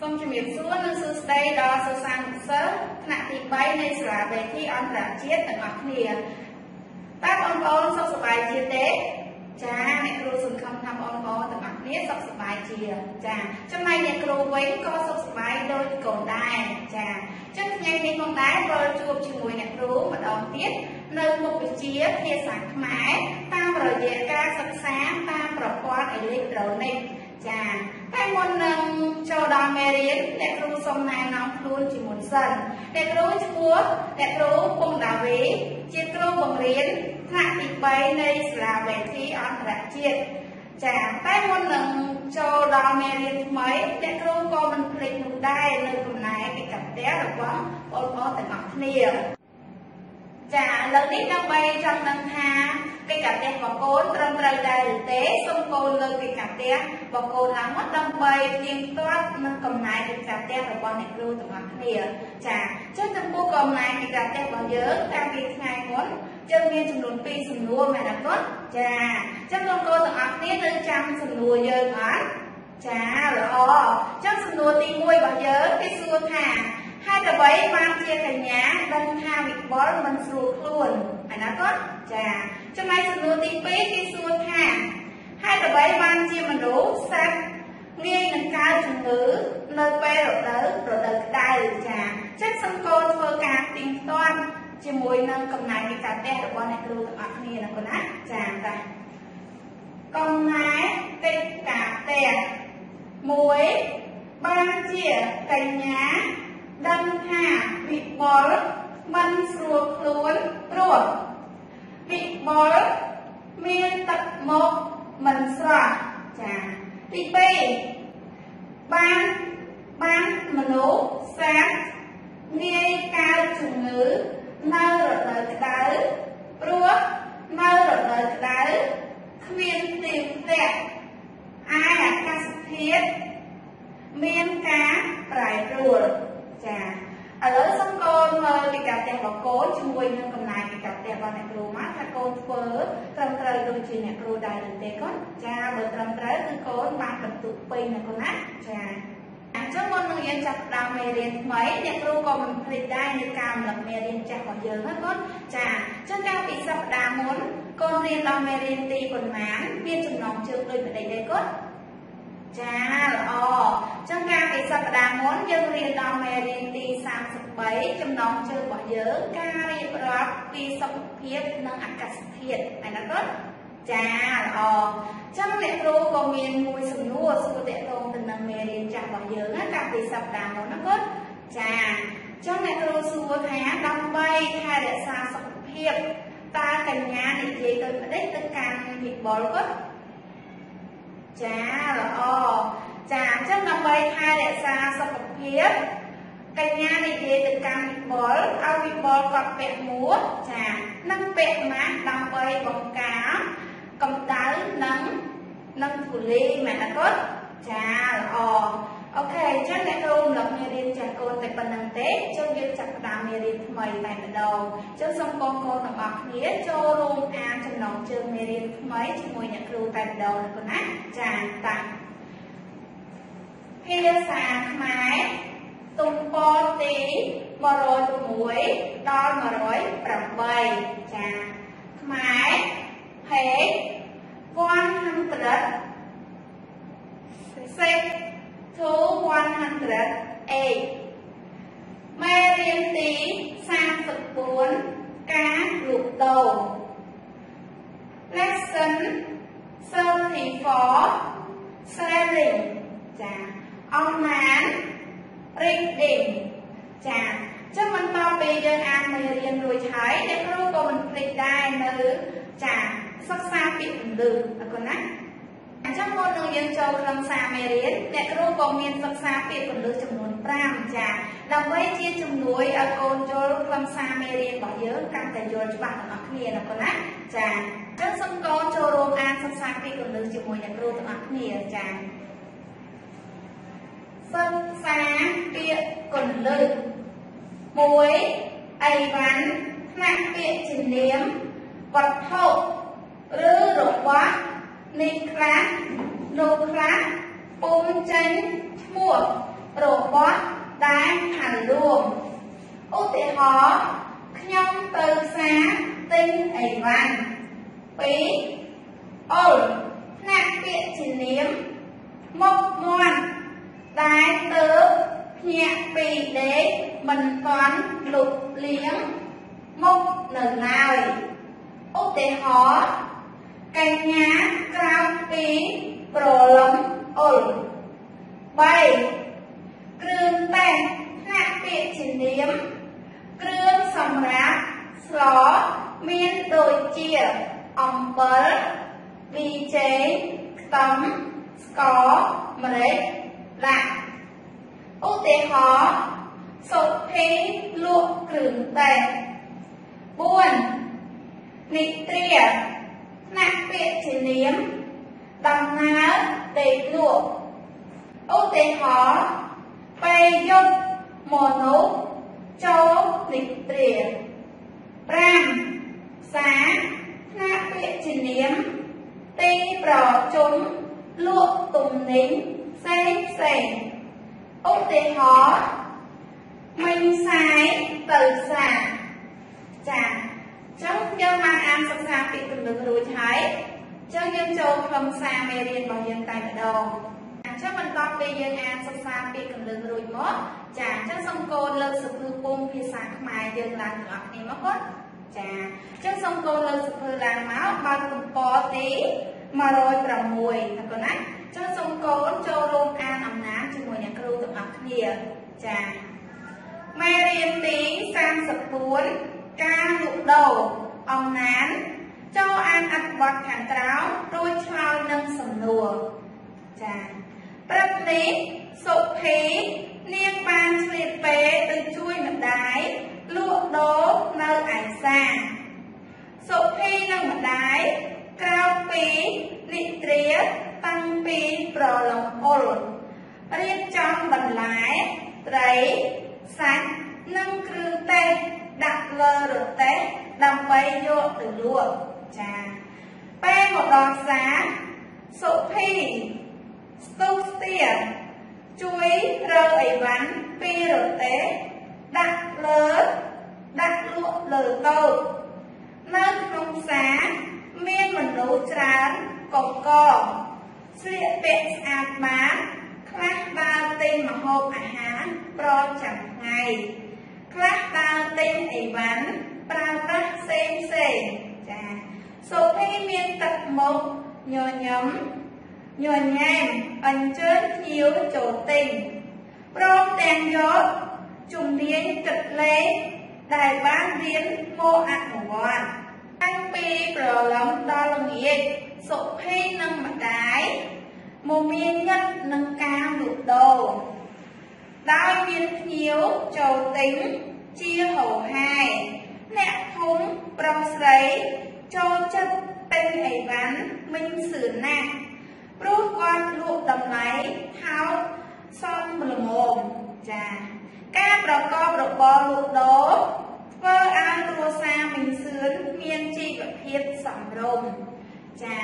សូមជំរាបសួរនិងសួស្តីដល់សិស្សានុសិស្សថ្នាក់ទី3នៃសាលាវេធីអន្តរជាតិទាំងអស់គ្នាតើបងប្អូនសុខសប្បាយជាទេចាអ្នកគ្រូសង្ឃឹមថាបងប្អូនទាំងអស់គ្នាសុខសប្បាយជាចាចំណែកអ្នកគ្រូវិញក៏សុខសប្បាយដូចកូនដែរចាចឹងថ្ងៃនេះផងដែរវិលជួបជាមួយអ្នកគ្រូម្ដងទៀតនៅមុខវិជ្ជាភាសាខ្មែរតាមរយៈការសិក្សាតាមប្រព័ន្ធអេឡិចត្រូនិក ចាតែមុននឹងចូលដល់មេរៀនអ្នកគ្រូសូមណែនាំខ្លួនជាមុនសិនអ្នកគ្រូឈ្មោះអ្នកគ្រូពងដាវីជាគ្រូបង្រៀនថ្នាក់ទី3នៃសាលាវេធីអន្តរជាតិចាតែមុននឹងចូលដល់មេរៀនថ្មីអ្នកគ្រូក៏មិនភ្លេចនោះដែរនៅកំណែពីកន្ទះរបស់បងប្អូនទាំងអស់គ្នា ចាឥឡូវនេះដើម្បីចង់ដឹងថាកិច្ចការផ្ទះបកូនត្រឹមត្រូវដែរឬទេសូមកូនលើកកិច្ចការផ្ទះបកូនឡើងមកដើម្បីទៀងទាត់នឹងកំណែកិច្ចការផ្ទះរបស់អ្នកគ្រូទាំងអស់គ្នាចាចុះចំពោះកំណែកិច្ចការផ្ទះរបស់យើងតាំងពីថ្ងៃមុនយើងមានចំនួន2សំណួរមែនអត់គាត់ចាចឹងលោកគ្រូទាំងអស់គ្នានៅចាំសំណួរយើងអត់ចាល្អចឹងសំណួរទី1របស់យើងគេសួរថា ហេតុអ្វីបានជាកញ្ញាដឹងថាវិបុលមិនស្រួលខ្លួនហើយណាគាត់ចាចំណែកសំណួរទី2គេសួរថាហេតុអ្វីបានជាមនុស្សសត្វងាយនឹងកើតជំងឺនៅពេលរដូវរដូវក្តៅចាចឹងសង្គមធ្វើការទៀងទាត់ជាមួយនឹងកំណែនៃការតេស្តរបស់អ្នកគ្រូទាំងអស់គ្នាណាបងណាចាតាកំណែកិច្ចការតេស្ត1បានជាកញ្ញា ដឹងថាវិបុលមិនស្រួលខ្លួនព្រោះវិបុលមានទឹកមកមិនស្រស់ចាទី2បានបានមនុស្សសាស្ត្រងាយកើតជំងឺនៅរដូវក្តៅព្រោះនៅរដូវក្តៅគ្មានទីផ្ទះឯអាកាសធាតុមានការប្រែប្រួល ចាឥឡូវសូមកូនមើលពីការផ្ទះរបស់កូនជាមួយនឹងកំណែពីការផ្ទះរបស់អ្នកគ្រូមកថាកូនធ្វើត្រឹមត្រូវដូចជាអ្នកគ្រូដែរឬទេកូនចាបើត្រឹមត្រូវគឺកូនបានបន្ទុកពេញណាកូនណាចាអញ្ចឹងមុននឹងរៀនចាប់ផ្ដើមមេរៀនថ្មីអ្នកគ្រូក៏មិនភ្លេចដែរនៃការរំលឹកមេរៀនចាស់របស់យើងណាកូនចាអញ្ចឹងកាលពីសប្ដាហ៍មុនកូនរៀនដល់មេរៀនទីប៉ុន្មានមានចំណងជើងដូចម្ដេចដែរកូនចាល្អចឹងកាលពី សប្តាហ៍មុនយើងរៀនដល់មេរៀនទី33ចំណងជើងរបស់យើងការរៀបរាប់ពីសុខភាពនិងអាកាសធាតុហើយណាគាត់ចាល្អចឹងអ្នកគ្រូក៏មានមួយសំណួរសួរតកតងទៅនឹងមេរៀនចាស់របស់យើងណាកាលពីសប្តាហ៍មុនណាគាត់ចាចឹងអ្នកគ្រូសួរថាដើម្បីថែរក្សាសុខភាពតើកញ្ញានិយាយទៅប្តេជ្ញាទៅកាន់វិបុលគាត់ចាល្អ ចាអញ្ចឹងដើម្បីថែរក្សាសុខភាពកញ្ញានិយាយទៅកាន់វិបុលឲ្យវិបុលគាត់ពាក់មួកចានិងពាក់ម៉ាស់ដើម្បីបង្ការកម្ដៅនិងនិងធូលីមែនអត់គាត់ចាល្អអូខេអញ្ចឹងអ្នកគ្រូរំលឹកមេរៀនចាស់កូនតែប៉ុណ្្នឹងទេជើងយើងចាប់ផ្ដើមមេរៀនថ្មីតែម្ដងអញ្ចឹងសូមកូនកូនទាំងអស់គ្នាចូលរួមអានចំណងជើងមេរៀនថ្មីជាមួយអ្នកគ្រូតែម្ដងណាណាចាតា ភាសាខ្មែរទំព័រទី106ដល់108ចាខ្មែរ page 100 six to one hundred eight មេរៀនទី34ការលូកដូរ lesson 34 selling ចា អនឡាញ reading ចាចឹងបន្តពីយើងអានមេរៀនរួចហើយអ្នកគ្រូក៏មិនភ្លេចដែរនៅចាសិក្សាពាក្យពលឺអរគុណណាអញ្ចឹងមុននឹងយើងចូលខ្លឹមសារមេរៀនអ្នកគ្រូក៏មានសិក្សាពាក្យពលឺចំនួន5ចាដើម្បីជាជំនួយឲ្យកូនយល់ខ្លឹមសារមេរៀនរបស់យើងកាន់តែយល់ច្បាស់ទាំងអស់គ្នាណាបងណាចាអញ្ចឹងសូមកូនចូលរួមអានសិក្សាពាក្យពលឺជាមួយអ្នកគ្រូទាំងអស់គ្នាចា សឹងសាពាក្យកន្លឹះ1អីវ៉ាន់ថ្នាក់ពាក្យជំនាញវត្ថុឬរបស់នេះខ្លះនោះខ្លះពុំចេញឈ្មោះរបស់ដែលខាងរួមឧទាហរណ៍ខ្ញុំទៅផ្សារទិញអីវ៉ាន់2អុលថ្នាក់ពាក្យជំនាញមុខមាត់ ដែលទៅភ្ញាក់ពីដេកមិនទាន់លុបលៀងមុខនៅឡើយឧទាហរណ៍កញ្ញាក្រោកពីប្រឡំអុល3គ្រឿងទេសថ្នាក់ពាក្យជានាមគ្រឿងសម្រាប់ស្លមានដូចជាអំបិលប៊ីចេងខ្ទឹមស្ករម្រេច ដាក់ឧទាហរណ៍សុភីលក់គ្រឿងទេស4និត្រាថ្នាក់ពាក្យជានាមដំណើរដេកលក់ឧទាហរណ៍ពេលយប់មនុស្សចូលនិត្រា5ផ្សារថ្នាក់ពាក្យជានាមទីប្រជុំលក់ទំនិញ ផ្សេងផ្សេងឧទាហរណ៍មិញខ្សែទៅផ្សារចា៎ចឹងយើងបានអានសិក្សាពីគន្លឹះរួចហើយចឹងយើងចូលខ្លឹមសារមេរៀនរបស់យើងតែម្ដងអញ្ចឹងបន្ទាប់ពីយើងអានសិក្សាពីគន្លឹះរួចមកចាអញ្ចឹងសូមកូនលើកសភៅពងភាសាខ្មែរយើងឡើងទាំងអស់គ្នាមកគាត់ចាអញ្ចឹងសូមកូនលើកសភៅឡើងមកបើកទំព័រទី106ណាកូនណាអញ្ចឹងសូមកូនចូលរួមអានអំណាចជាមួយអ្នកគ្រូទាំងអស់គ្នាចាមេរៀនទី34ការលក់ដូរអំណាចចូលអានអត្ថបទខាងក្រោមរួចឆ្លើយនឹងសំណួរចាព្រឹកនេះសុភីនាងបានឆ្លៀតពេលទៅជួយម្ដាយលក់ដូរនៅឯផ្សារសុភីនិងម្ដាយក្រោកពីនិទ្រាតាំង ពីប្រឡងអុលរៀបចំបន្លែត្រីសាច់និងគ្រឿងទេសដាក់លើរទេះដើម្បីយកទៅលក់ចាពេលមកដល់ផ្សារសុភីស្ទុះស្ទាជួយរើអីវ៉ាន់ពីរទេះដាក់លើដាក់លក់លើតូបនៅក្នុងផ្សារមានមនុស្សច្រើនកកក ស្លៀកពាក់ស្អាតបាតខ្លះដើរទិញម្ហូបអាហារប្រចាំថ្ងៃខ្លះដើរទិញអីវ៉ាន់ប្រើប្រាស់ផ្សេងផ្សេងចាសុភីមានទឹកមុខញញឹមញញែមអញ្ជើញភ្ញៀវចូលទិញព្រមទាំងយកជំនាញគិតលេខដែលបានរៀនមកអនុវត្តតាំងពីប្រឡំដល់ល្ងាច សុភីនិងម្ដាយមកមានញឹកនឹងការលក់ដូរដោយមានភ្ញៀវចូលទិញជាហោហាយអ្នកភូមិប្រុសស្រីចូលចិត្តទិញអីវ៉ាន់មិញសឿនណាស់ព្រោះគាត់លក់តម្លៃថោកសមល្មមចាការប្រកបរបរលក់ដូរធ្វើឲ្យគ្រួសារមិញសឿនមានជីវភាពសមរម្យ ចា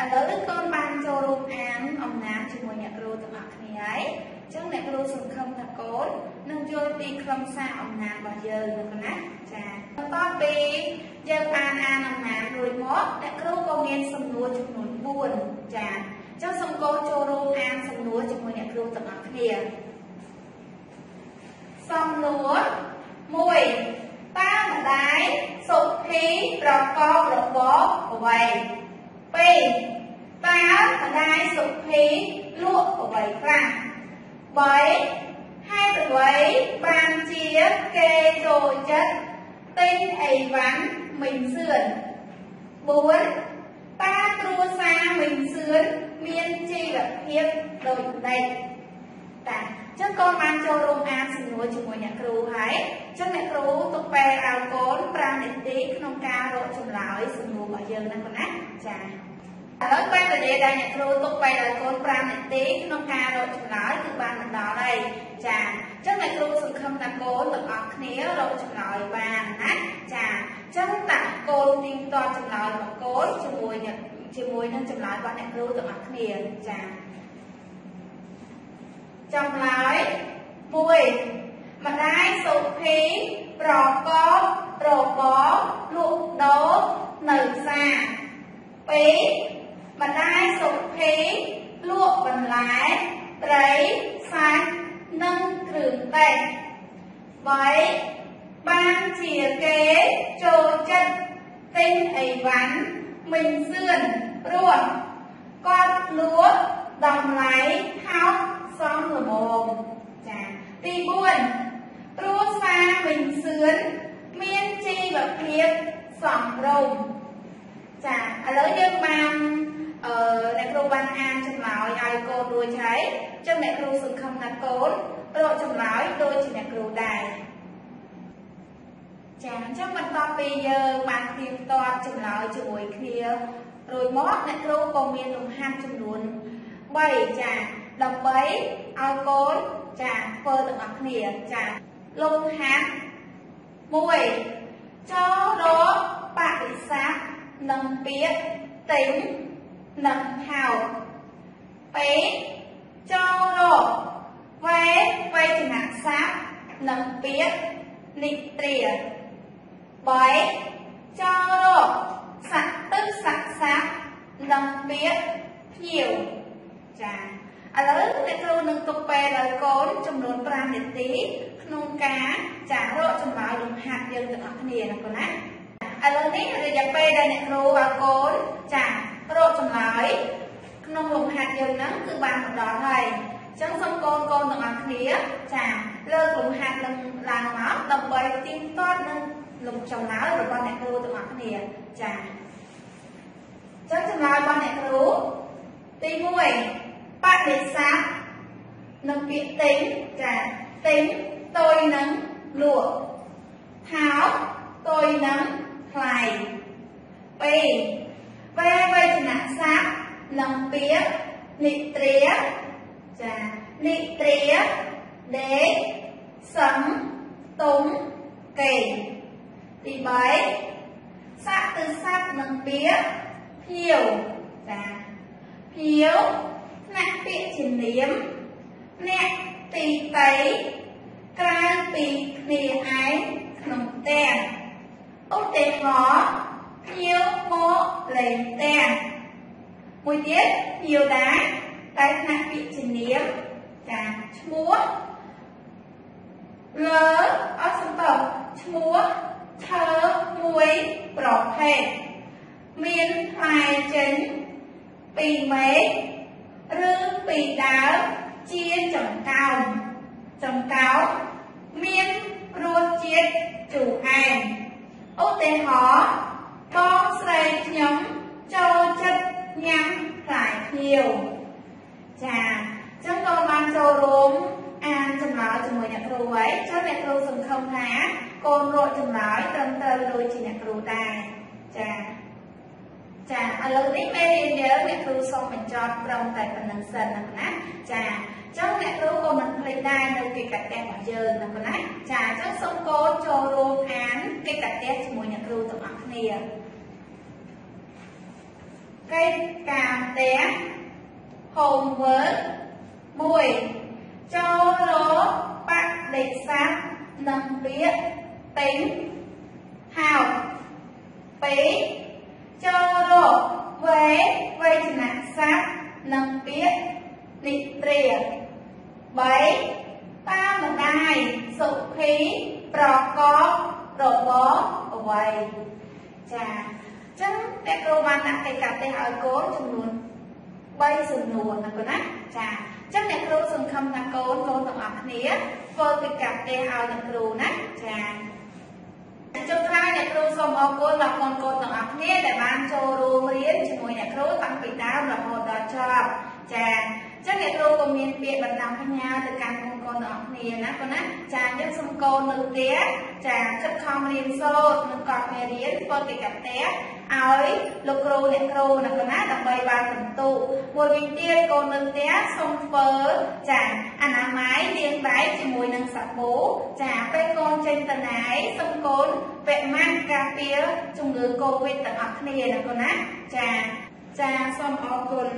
ឥឡូវនេះកូនបានចូលរួមអានអំណាចជាមួយអ្នកគ្រូទាំងអស់គ្នាហើយអញ្ចឹងអ្នកគ្រូសង្ឃឹមថាកូននឹងយល់ពីខ្លឹមសារអំណាចរបស់យើងណាចាបន្ទាប់ពីយើងបានអានអំណាចរួចមកអ្នកគ្រូក៏មានសំណួរចំនួន4ចាអញ្ចឹងសូមកូនចូលរួមអានសំណួរជាមួយអ្នកគ្រូទាំងអស់គ្នាសំណួរ1តើម្ដាយសុភីប្រកបរបរអ្វី 2តើម្ដាយសុភីលក់អ្វីខ្លះ3ហេតុអ្វីបានជាគេចូលចិត្តទិញអីវ៉ាន់មិញសឿន4តើគ្រួសារមិញសឿនមានជីវភាពដូចដេចតាចឹងកូនបានចូលរួមអានសំណួរជាមួយអ្នកគ្រូហើយចឹងអ្នកគ្រូទុកពេលឲ្យកូន5នាទីក្នុងការរកចម្លើយសំណួររបស់យើងណាកូនណាចា ឥឡូវពេលវេលាដែលអ្នកគ្រូទុកពេលឲ្យកូន5នាទីក្នុងការរកចម្លើយគឺបានមកដល់ហើយចាចឹងអ្នកគ្រូសង្ឃឹមថាកូនទាំងអស់គ្នារកចម្លើយបានណាចាចឹងតាកូនទីតចម្លើយរបស់កូនជាមួយនឹងជាមួយនឹងចម្លើយរបស់អ្នកគ្រូទាំងអស់គ្នាចាចម្លើយ1ម្ដាយសុភីប្រកបរបរលក់ដូរនៅផ្សារ2 ម្ដាយសុភីលក់បន្លែត្រីសាច់និងគ្រឿងទេស3បានជាគេចូលចិត្តទិញអីវ៉ាន់មិញសឿនព្រោះគាត់លក់តម្លៃហោចសមល្មមចាទី4គ្រួសារមិញសឿនមានជីវភាពសមរម្យចាឥឡូវយើងបាន អឺអ្នកគ្រូបានអានចម្លើយឲ្យកូនរួចហើយចឹងអ្នកគ្រូសង្ឃឹមថាកូនរកចម្លើយដូចជាអ្នកគ្រូដែរចាអញ្ចឹងបន្ទាប់ពីយើងបានផ្ទៀងផ្ទាត់ចម្លើយជាមួយគ្នារួចមកអ្នកគ្រូក៏មានលំហាត់ចំនួន3ចាដើម្បីឲ្យកូនចាធ្វើទាំងអស់គ្នាចាលំហាត់1ចូលរកបរិស័ទនិងពាក្យទិញ និងហៅ2ចូលរកវេវេចនៈស័ព្ទនិងពាក្យនិត្រា3ចូលរកស័ក្តិទឹកស័ក្តិស័ព្ទនិងពាក្យភ្ញៀវចាឥឡូវអ្នកគ្រូនឹងទុកពេលឲ្យកូនចំនួន5នាទី ក្នុងការចារកចម្លើយលំហាត់យើងទាំងអស់គ្នាណាកូនណាឥឡូវនេះរយៈពេលដែលអ្នកគ្រូឲ្យកូនចារកចម្លើយ ក្នុងលំហាត់យើងហ្នឹងគឺបានមកដល់ហើយអញ្ចឹងសូមកូនកូនទាំងអស់គ្នាចាលើកលំហាត់នឹងឡើងមកដើម្បីទៀងទាត់នឹងលំចម្លើយរបស់អ្នកគ្រូទាំងអស់គ្នាចាអញ្ចឹងចម្លើយរបស់អ្នកគ្រូទី1បដិស័កនឹងពាក្យទិញចាទិញតុយនឹងលក់ហោតុយនឹងថ្លៃ2 វេវេចនៈស័កនឹងពាក្យនិត្រាចានិត្រាដេកសឹមទុំកេទី3ស័កទៅស័កនឹងពាក្យភៀវចាភៀវថ្នាក់ពាក្យជានាមអ្នកទីតីក្រៅពីគ្នាឯងក្នុងផ្ទះឧទាហរណ៍ភ្ញៀវមកលេងផ្ទះមួយទៀតភ្ញៀវដែរតែថ្នាក់ពាក្យជានាមចាឈ្មោះលើអត់សំតឈ្មោះឈើមួយប្រភេទមានផ្លែចេញពីមេឃឬពីដើមជាចង្កោមចង្កោមមានរសជាតិជូរអែមឧទាហរណ៍ បងស្រីខ្ញុំចូលចិត្តញ៉ាំផ្លែខៀវចាអញ្ចឹងកូនបានចូលរួមអានចម្លើយជាមួយអ្នកគ្រូហើយចឹងអ្នកគ្រូសង្ឃឹមថាកូនរកចម្លើយត្រឹមត្រូវដូចជាអ្នកគ្រូដែរចាចាឥឡូវនេះមេរៀនយើងអ្នកគ្រូសូមបញ្ចប់ត្រឹមតែប៉ុណ្្នឹងសិនណាណាចាអញ្ចឹងអ្នកគ្រូក៏មិនភ្លេចដែរនៅកិច្ចការផ្ទះរបស់យើងណាណាចាអញ្ចឹងសូមកូនចូលរួមអានកិច្ចការផ្ទះជាមួយអ្នកគ្រូទាំងអស់ គ្នាកិច្ចការផ្ទះ homework 1ចូលរកបដិស័កនិងពាក្យទិញហៅ2ចូលរកវេវេចនៈស័ព្ទនិងពាក្យនិត្រា3តាមម្ដាយសុភីប្រកបរបរអ្វី ចាអញ្ចឹងអ្នកគ្រូបានដាក់កិច្ចការទេសឲ្យកូនចំនួន3សំណួរណាកូនណាចាអញ្ចឹងអ្នកគ្រូសង្ឃឹមថាកូនកូនទាំងអស់គ្នាធ្វើកិច្ចការទេសឲ្យអ្នកគ្រូណាចាចុងក្រោយអ្នកគ្រូសូមអរគុណដល់កូនកូនទាំងអស់គ្នាដែលបានចូលរួមរៀនជាមួយអ្នកគ្រូតាំងពីដើមរហូតដល់ចប់ចា ចឹងអ្នកគ្រូក៏មានពាក្យបណ្ដាំផ្ញើទៅកាន់កូនកូនទាំងអស់គ្នាណាបងណាចាយើងសូមកូននៅផ្ទះចាខិតខំរៀនសូត្រនិងកត់មេរៀនធ្វើកិច្ចការផ្ទះឲ្យលោកគ្រូអ្នកគ្រូណាបងណាដើម្បីបានបន្ទុកមួយវិញទៀតកូននៅផ្ទះសូមធ្វើចាអនាម័យលាងដៃជាមួយនឹងសាប៊ូចាពេលកូនចេញទៅណាយសូមកូនពាក់ម៉ាស់ការពារជំងឺកូវីដទាំងអស់គ្នាណាបងណាចាចាសូមអរគុណ